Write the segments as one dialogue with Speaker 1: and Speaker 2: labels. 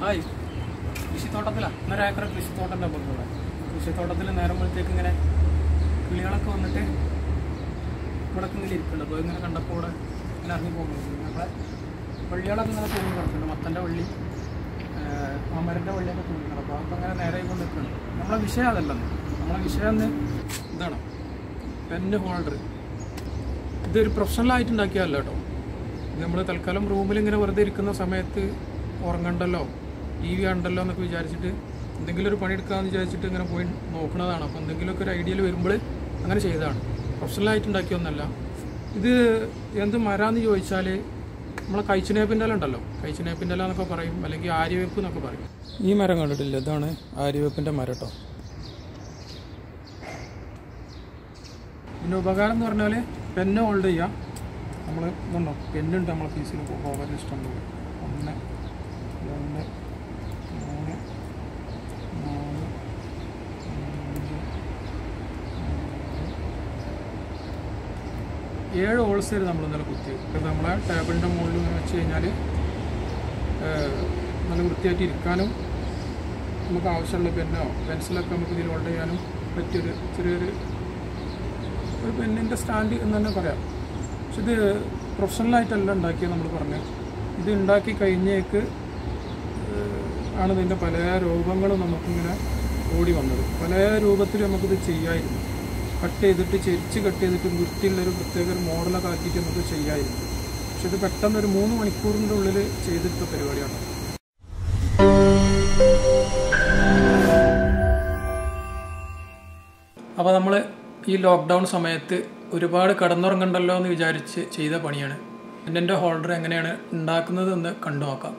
Speaker 1: Hi. കൃഷിത്തോട്ടത്തിലാണ് ഒന്നര acre കൃഷിത്തോട്ടം നമുക്ക് ഇവിടെ കൃഷിത്തോട്ടത്തിൽ നേരമ്പോഴത്തേക്ക് ഇങ്ങനെ കിളികളൊക്കെ വന്നിട്ട് ഇവിടെ ഇങ്ങനെ ഇരിക്കുന്നുണ്ട് അപ്പോൾ ഇങ്ങനെ കണ്ടപ്പോൾ ഇവിടെ ഇങ്ങനെ ഇറങ്ങി പോകുന്നത് നമ്മളെ വള്ളികളൊക്കെ ഇങ്ങനെ തൂങ്ങി കിടക്കുന്നുണ്ട്. മത്തന്റെ വള്ളി മാമരന്റെ വള്ളിയൊക്കെ തൂങ്ങി കിടക്കും. അപ്പോൾ അങ്ങനെ നേരെ കൊണ്ട് നിൽക്കുന്നുണ്ട്. നമ്മളെ വിഷയം അതല്ലെന്ന് നമ്മളെ വിഷയം എന്ന് ഇതാണ്. Pen holder. ഇതൊരു പ്രൊഫഷണലായിട്ട് ഉണ്ടാക്കിയതല്ല കേട്ടോ. നമ്മൾ തൽക്കാലം റൂമിൽ ഇങ്ങനെ വെറുതെ ഇരിക്കുന്ന സമയത്ത് ഉറങ്ങണ്ടല്ലോ. ടി വി ഉണ്ടല്ലോ എന്നൊക്കെ വിചാരിച്ചിട്ട് എന്തെങ്കിലും ഒരു പണിയെടുക്കാമെന്ന് വിചാരിച്ചിട്ട് ഇങ്ങനെ പോയി നോക്കുന്നതാണ് അപ്പോൾ എന്തെങ്കിലുമൊക്കെ ഒരു ഐഡിയയിൽ വരുമ്പോൾ അങ്ങനെ ചെയ്തതാണ്. പ്രൊഫഷണലായിട്ട് ഉണ്ടാക്കിയൊന്നല്ല ഇത് എന്ത് മരാന്ന് ചോദിച്ചാൽ നമ്മളെ കഴിച്ചുനേപ്പിന്റെ ഇല ഉണ്ടല്ലോ. കഴിച്ചുനേപ്പിന്റെ ഇല എന്നൊക്കെ പറയും. അല്ലെങ്കിൽ ആര്യവേപ്പ് എന്നൊക്കെ പറയും. ഈ മരം കണ്ടിട്ടില്ല. ഇതാണ് ആര്യവേപ്പിന്റെ മരം കേട്ടോ പിന്നെ ഉപകാരം എന്ന് പറഞ്ഞാൽ പെന്ന് ഹോൾഡ് ചെയ്യാം. നമ്മൾ ഇതുണ്ടോ? പെന്നുണ്ട് നമ്മളെ പീസിൽ പോകാൻ ഇഷ്ടം പോലെ. ഒന്ന് രണ്ട് മൂന്ന് നാല് അഞ്ച് ആറ്, ഏഴ് ഹോൾസേൽ നമ്മൾ ഇന്നലെ കുത്തി. ഇപ്പം നമ്മളെ ടേബിളിന്റെ മുകളിൽ ഇങ്ങനെ വെച്ച് കഴിഞ്ഞാൽ നല്ല വൃത്തിയായിട്ട് ഇരിക്കാനും നമുക്ക് ആവശ്യമുള്ള പെന്നോ പെൻസിലൊക്കെ നമുക്ക് ഇതിൽ ഹോൾഡ് ചെയ്യാനും പറ്റിയൊരു ചെറിയൊരു ഒരു പെന്നിന്റെ സ്റ്റാൻഡ് എന്ന് തന്നെ പറയാം. പക്ഷെ ഇത് പ്രൊഫഷണലായിട്ടല്ല ഉണ്ടാക്കിയത് നമ്മൾ പറഞ്ഞു ഇത് ഉണ്ടാക്കി കഴിഞ്ഞേക്ക് ആണ് ഇതിന്റെ പല രൂപങ്ങളും നമുക്കിങ്ങനെ ഓടി വന്നത്. പല രൂപത്തിൽ നമുക്കിത് ചെയ്യായിരുന്നു. കട്ട് ചെയ്തിട്ട് ചെരിച്ച് കട്ട് ചെയ്തിട്ട് വൃത്തിയുള്ളൊരു പ്രത്യേക ഒരു മോഡലൊക്കെ ആക്കിയിട്ട് നമുക്ക് ചെയ്യാമായിരുന്നു. പക്ഷെ ഇത് പെട്ടെന്ന് ഒരു മൂന്ന് മണിക്കൂറിന്റെ ഉള്ളിൽ ചെയ്തെടുത്ത പരിപാടിയാണ്. അപ്പോൾ നമ്മൾ ഈ ലോക്ക്ഡൗൺ സമയത്ത് ഒരുപാട് കടന്നുറങ്ങണ്ടല്ലോ എന്ന് വിചാരിച്ച് ചെയ്ത പണിയാണ്. എന്റെ ഹോൾഡർ എങ്ങനെയാണ് ഉണ്ടാക്കുന്നതെന്ന് കണ്ടു നോക്കാം.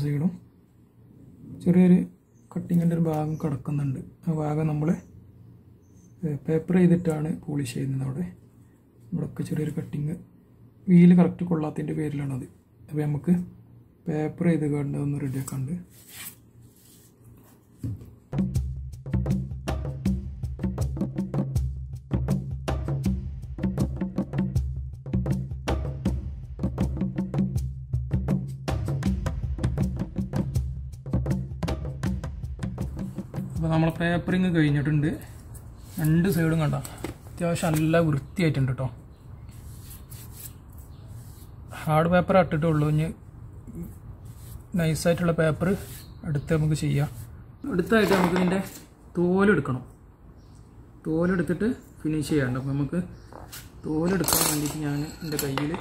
Speaker 1: രണ്ട് സൈഡും ചെറിയൊരു കട്ടിങ്ങിന്റെ ഒരു ഭാഗം കിടക്കുന്നുണ്ട്. ആ ഭാഗം നമ്മൾ പേപ്പർ ചെയ്തിട്ടാണ് പോളിഷ് ചെയ്യുന്നത് അവിടെ. ഇവിടെയൊക്കെ ചെറിയൊരു കട്ടിങ് വീൽ കറക്റ്റ് കൊള്ളാത്തതിന്റെ പേരിലാണത്. അപ്പോൾ നമുക്ക് പേപ്പർ ചെയ്ത് കണ്ട് റെഡിയാക്കാണ്ട് അപ്പോൾ നമ്മൾ പേപ്പറിങ് കഴിഞ്ഞിട്ടുണ്ട്. രണ്ട് സൈഡും കണ്ട? അത്യാവശ്യം നല്ല വൃത്തിയായിട്ടുണ്ട് കേട്ടോ ഹാർഡ് പേപ്പർ ഇട്ടിട്ടുള്ളൂ. ഇനി നൈസായിട്ടുള്ള പേപ്പർ എടുത്ത് നമുക്ക് ചെയ്യാം. അടുത്തായിട്ട് നമുക്ക് ഇതിന്റെ തോലെടുക്കണം തോലെടുത്തിട്ട് ഫിനിഷ് ചെയ്യാണ്ട് അപ്പോൾ നമുക്ക് തോലെടുക്കാൻ വേണ്ടിയിട്ട് ഞാൻ എന്റെ കയ്യിൽ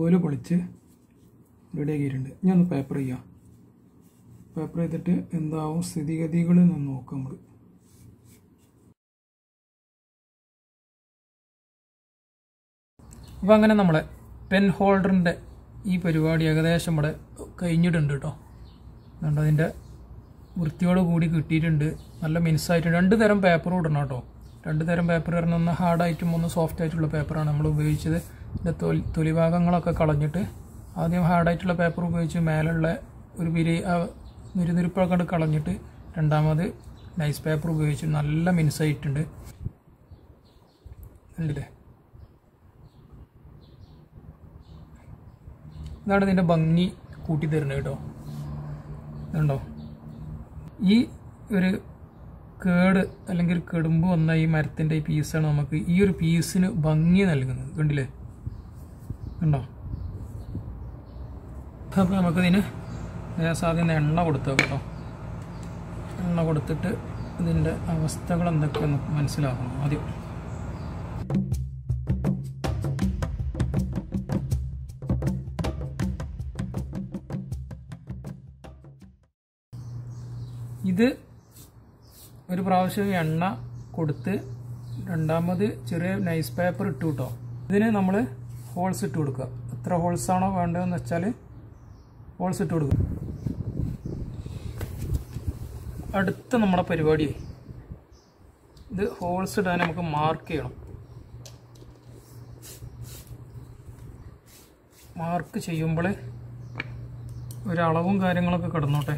Speaker 1: തോൽ പൊളിച്ച് റെഡിയാക്കിയിട്ടുണ്ട് ഞാൻ ഒന്ന് പേപ്പർ ചെയ്യാം. പേപ്പർ ചെയ്തിട്ട് എന്താവും? സ്ഥിതിഗതികളിൽ നിന്ന് നോക്കാം നമ്മൾ അപ്പോൾ അങ്ങനെ നമ്മളെ പെൻ ഹോൾഡറിന്റെ ഈ പരിപാടി ഏകദേശം ഇവിടെ കഴിഞ്ഞിട്ടുണ്ട് കേട്ടോ അതുകൊണ്ട് അതിന്റെ വൃത്തിയോട് കൂടി കിട്ടിയിട്ടുണ്ട്. നല്ല മിനുസായിട്ടുണ്ട് രണ്ട് തരം പേപ്പർ ഇടണം കേട്ടോ രണ്ട് തരം പേപ്പർ ഇടണം. ഒന്ന് ഹാർഡായിട്ടും ഒന്ന് സോഫ്റ്റ് ആയിട്ടുള്ള പേപ്പറാണ് നമ്മൾ ഉപയോഗിച്ചത്. ഇതിന്റെ തൊലി തൊലി ഭാഗങ്ങളൊക്കെ കളഞ്ഞിട്ട് ആദ്യം ഹാർഡായിട്ടുള്ള പേപ്പർ ഉപയോഗിച്ച് മേലുള്ള ഒരു വിരി ആ നുരുനുരുപ്പൊക്കെ കണ്ട് കളഞ്ഞിട്ട് രണ്ടാമത് നൈസ് പേപ്പർ ഉപയോഗിച്ച് നല്ല മിനുസായിട്ടുണ്ട്. കണ്ടില്ലേ? ഇതാണ് ഇതിന്റെ ഭംഗി കൂട്ടി തരുന്നത് കേട്ടോ. ഇതുണ്ടോ? ഈ ഒരു കേട് അല്ലെങ്കിൽ കെടുമ്പ് വന്ന ഈ മരത്തിന്റെ ഈ പീസാണ് നമുക്ക് ഈ ഒരു പീസിന് ഭംഗി നൽകുന്നത്. കണ്ടില്ലേ? കണ്ടോ അപ്പോൾ നമുക്കിതിന് ഒന്ന് എണ്ണ കൊടുത്തു കേട്ടോ. എണ്ണ കൊടുത്തിട്ട് ഇതിന്റെ അവസ്ഥകൾ എന്തൊക്കെയെന്ന് മനസ്സിലാക്കണം ആദ്യം. ഇത് ഒരു പ്രാവശ്യം എണ്ണ കൊടുത്ത് രണ്ടാമത് ചെറിയ നൈസ് പേപ്പർ ഇട്ടു കേട്ടോ. ഇതിന് നമ്മൾ ഹോൾസ് ഇട്ട് കൊടുക്കുക. എത്ര ഹോൾസ് ആണോ വേണ്ടതെന്ന് വെച്ചാൽ ഹോൾസ് ഇട്ട് കൊടുക്കുക. അടുത്ത നമ്മുടെ പരിപാടി. ഇത് ഹോൾസ് ഇടാൻ നമുക്ക് മാർക്ക് ചെയ്യണം. മാർക്ക് ചെയ്യുമ്പോൾ ഒരളവും കാര്യങ്ങളൊക്കെ കിടന്നോട്ടെ.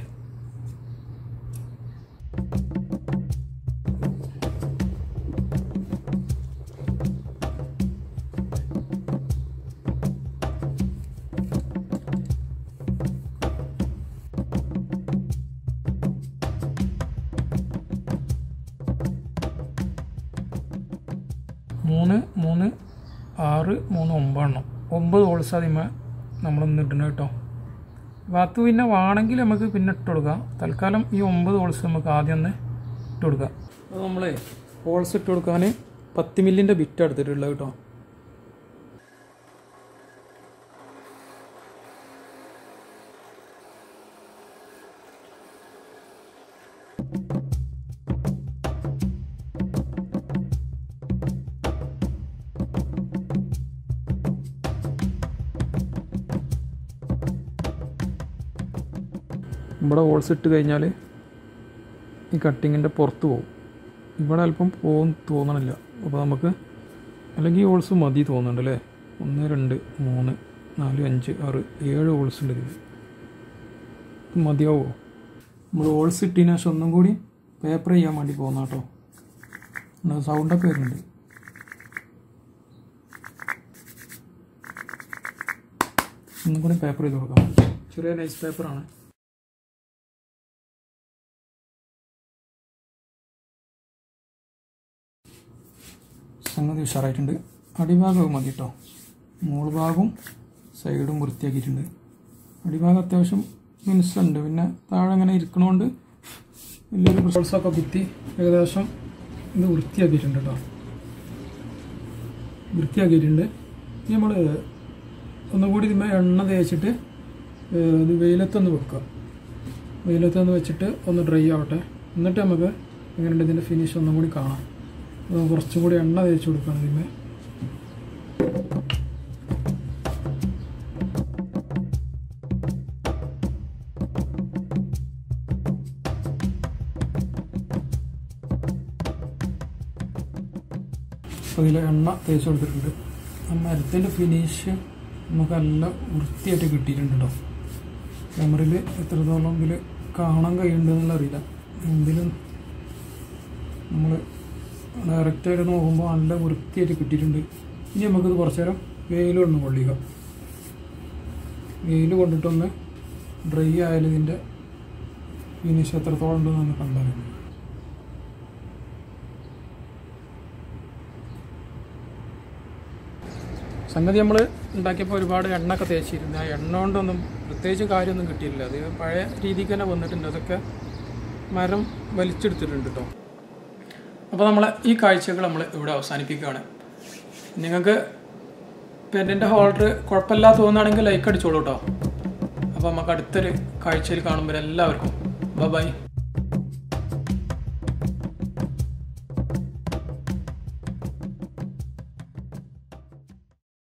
Speaker 1: മൂന്ന് മൂന്ന് ആറ് മൂന്ന് ഒമ്പതെണ്ണം. ഒമ്പത് ഹോൾസ് അതിമ നമ്മളൊന്ന് ഇടണം കേട്ടോ. വാത്തു പിന്നെ വേണമെങ്കിൽ നമുക്ക് പിന്നെ ഇട്ട് കൊടുക്കാം. തൽക്കാലം ഈ ഒമ്പത് ഹോൾസ് നമുക്ക് ആദ്യം ഒന്ന് ഇട്ട് കൊടുക്കാം. അത് നമ്മൾ ഹോൾസ് ഇട്ട് കൊടുക്കാൻ പത്ത് മില്ലിന്റെ ബിറ്റ് എടുത്തിട്ടുള്ളത് കേട്ടോ. ഇവിടെ ഹോൾസ് ഇട്ട് കഴിഞ്ഞാൽ ഈ കട്ടിങ്ങിന്റെ പുറത്ത് പോകും. ഇവിടെ അല്പം പോകും തോന്നണില്ല. അപ്പോൾ നമുക്ക് അല്ലെങ്കിൽ ഹോൾസ് മതി തോന്നുന്നുണ്ട് അല്ലേ? ഒന്ന് രണ്ട് മൂന്ന് നാല് അഞ്ച് ആറ് ഏഴ് ഹോൾസ് ഉണ്ട് ഇതിൽ ഇത് മതിയാവോ? നമ്മൾ ഹോൾസ് ഇട്ടതിന് ശേഷം ഒന്നും കൂടി പേപ്പർ ചെയ്യാൻ വേണ്ടി പോകുന്ന കേട്ടോ. സൗണ്ടൊക്കെ വരുന്നുണ്ട്. ഒന്നും കൂടി പേപ്പർ ചെയ്ത് കൊടുക്കാം. ചെറിയ നൈസ് പേപ്പറാണ് സംഗതി ഉഷാറായിട്ടുണ്ട്. അടിഭാഗവും മതി കേട്ടോ മുകൾ ഭാഗവും സൈഡും വൃത്തിയാക്കിയിട്ടുണ്ട്. അടിഭാഗം അത്യാവശ്യം മിനുസുണ്ട്. പിന്നെ താഴെ അങ്ങനെ ഇരിക്കണോണ്ട് വലിയൊരു പ്രോത്സാഹമൊക്കെ കുത്തി ഏകദേശം ഇത് വൃത്തിയാക്കിയിട്ടുണ്ട് കേട്ടോ വൃത്തിയാക്കിയിട്ടുണ്ട്. ഇനി നമ്മൾ ഒന്നുകൂടി ഇതിന്മേൽ എണ്ണ തേച്ചിട്ട് ഇത് വെയിലത്തൊന്ന് വെക്കുക. വെയിലത്തൊന്ന് വെച്ചിട്ട് ഒന്ന് ഡ്രൈ ആവട്ടെ. എന്നിട്ട് നമുക്ക് എങ്ങനെയുണ്ട് ഇതിന്റെ ഫിനിഷ് ഒന്നും കൂടി കാണാം. അത് കുറച്ചും കൂടി എണ്ണ തേച്ച് കൊടുക്കണം ഇതിന് ഇതിൽ എണ്ണ തേച്ച് കൊടുത്തിട്ടുണ്ട്. ആ മരത്തിന്റെ ഫിനിഷ് നമുക്ക് നല്ല വൃത്തിയായിട്ട് കിട്ടിയിട്ടുണ്ട്? കേട്ടോ ക്യാമറയിൽ എത്രത്തോളം ഇതിൽ കാണാൻ കഴിയുന്നുണ്ടെന്നുള്ള അറിയില്ല. എന്തിലും നമ്മൾ ഡയറക്റ്റായിട്ട് നോക്കുമ്പോൾ നല്ല വൃത്തിയായിട്ട് കിട്ടിയിട്ടുണ്ട്. ഇനി നമുക്കിത് കുറച്ച് നേരം വെയിലൊന്ന് കൊള്ളിക്കാം വെയിൽ കൊണ്ടിട്ടൊന്ന് ഡ്രൈ ആയാലും ഇതിന്റെ ഫിനിഷ് എത്രത്തോളം ഉണ്ടെന്ന് കണ്ടറിയാം. സംഗതി നമ്മൾ ഉണ്ടാക്കിയപ്പോൾ ഒരുപാട് എണ്ണയൊക്കെ തേച്ചിരുന്നു. ആ എണ്ണ കൊണ്ടൊന്നും പ്രത്യേകിച്ച് കാര്യമൊന്നും കിട്ടിയില്ല അത് പഴയ രീതിക്ക് തന്നെ വന്നിട്ടുണ്ട്. അതൊക്കെ മരം വലിച്ചെടുത്തിട്ടുണ്ട് കേട്ടോ അപ്പോൾ നമ്മൾ ഈ കാഴ്ചകൾ നമ്മൾ ഇവിടെ അവസാനിപ്പിക്കുകയാണ്. നിങ്ങൾക്ക് പെന്റിന്റെ ഹോൾഡർ കുഴപ്പമില്ലാതെ തോന്നുകയാണെങ്കിൽ ലൈക്ക് അടിച്ചോളൂ കേട്ടോ അപ്പോൾ നമുക്ക് അടുത്തൊരു കാഴ്ചയിൽ കാണുമ്പോൾ എല്ലാവർക്കും. ബൈ